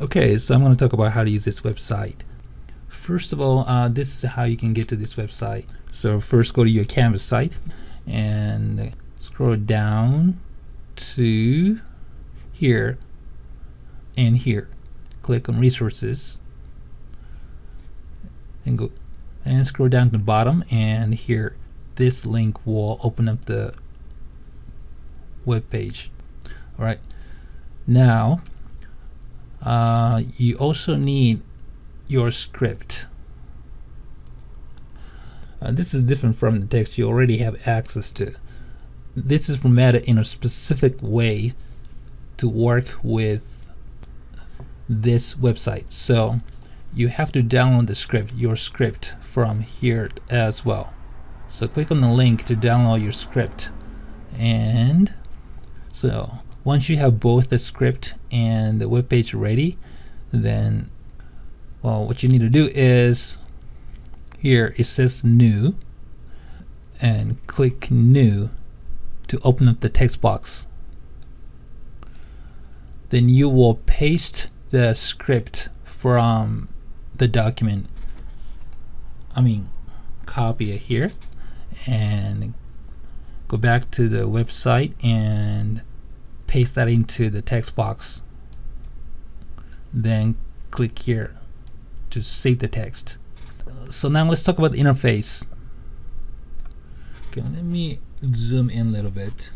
Okay, so I'm going to talk about how to use this website. First of all, uh, this is how you can get to this website. So first go to your Canvas site and scroll down to here and here. Click on resources and go and scroll down to the bottom and here this link will open up the web page. Alright, now uh, you also need your script. Uh, this is different from the text you already have access to. This is formatted in a specific way to work with this website. So you have to download the script, your script from here as well. So click on the link to download your script. And so once you have both the script and the web page ready, then well, what you need to do is here it says new and click new to open up the text box. Then you will paste the script from the document. I mean, copy it here and go back to the website and paste that into the text box. Then click here to save the text. So now let's talk about the interface. Okay, let me zoom in a little bit.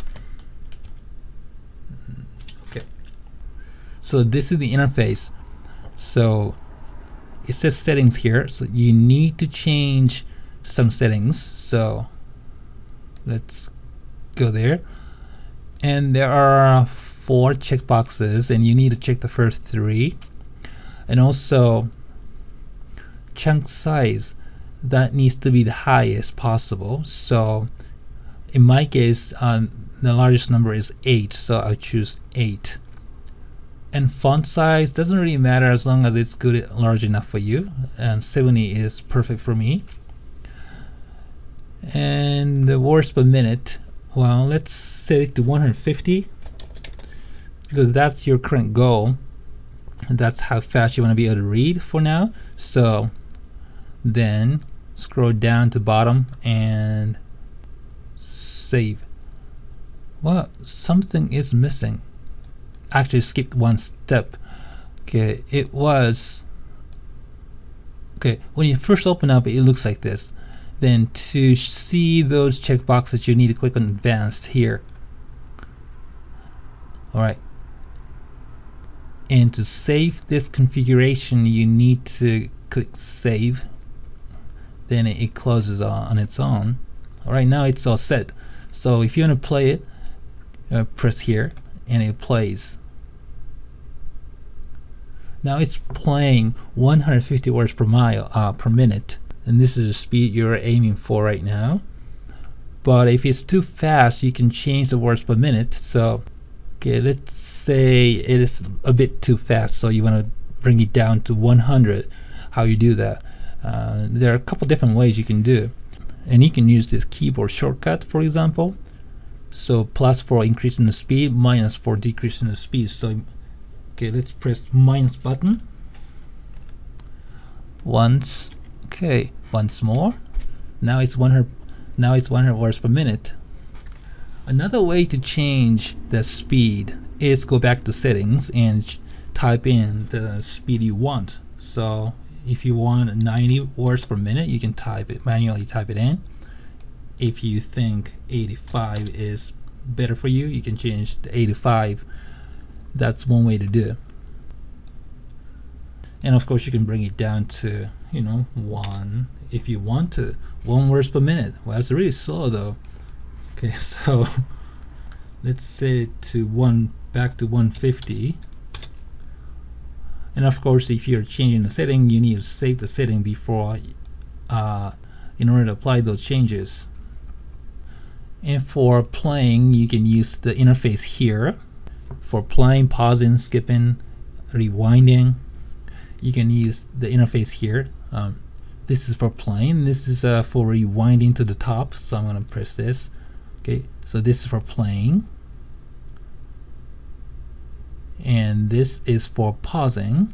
Okay. So this is the interface. So it says settings here. So you need to change some settings. So let's go there. And there are four checkboxes and you need to check the first three. And also chunk size that needs to be the highest possible. So in my case uh, the largest number is 8 so I choose 8 and font size doesn't really matter as long as it's good large enough for you. And 70 is perfect for me. And the words per minute well let's set it to 150 because that's your current goal. And that's how fast you want to be able to read for now. So then scroll down to bottom and save. Well something is missing. Actually skipped one step. Okay it was okay when you first open up it looks like this then to see those checkboxes you need to click on advanced here alright and to save this configuration you need to click save then it closes on its own. Right now it's all set. So if you want to play it, uh, press here and it plays. Now it's playing 150 words per mile uh, per minute and this is the speed you're aiming for right now. But if it's too fast you can change the words per minute. So okay, let's say it is a bit too fast so you want to bring it down to 100. How you do that? Uh, there are a couple different ways you can do and you can use this keyboard shortcut for example so plus for increasing the speed minus for decreasing the speed so okay let's press minus button once okay once more. Now it's 100 now it's 100 words per minute. Another way to change the speed is go back to settings and type in the speed you want. So if you want 90 words per minute you can type it manually type it in. If you think 85 is better for you you can change to 85 that's one way to do it. And of course you can bring it down to you know one if you want to. One words per minute. Well that's really slow though. Okay so let's set it to one back to 150 and of course if you're changing the setting you need to save the setting before uh, in order to apply those changes. And for playing you can use the interface here. For playing pausing skipping rewinding you can use the interface here. Um, this is for playing this is uh, for rewinding to the top. So I'm gonna press this. Okay so this is for playing. And this is for pausing.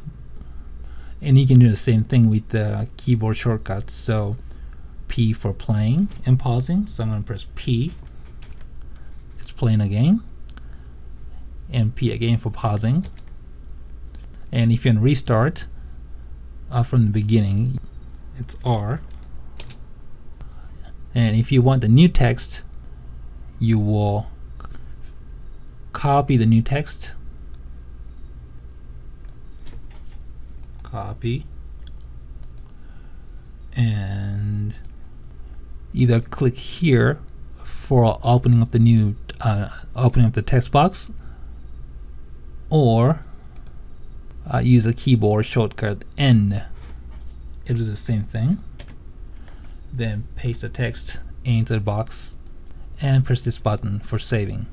And you can do the same thing with the keyboard shortcuts. So P for playing and pausing. So I'm going to press P. It's playing again. And P again for pausing. And if you can restart uh, from the beginning it's R. And if you want the new text you will copy the new text. Copy. And either click here for opening up the new uh, opening up the text box or uh, use a keyboard shortcut N it'll do the same thing. Then paste the text into the box and press this button for saving.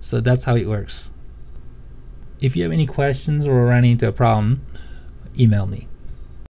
So that's how it works. If you have any questions or run into a problem email me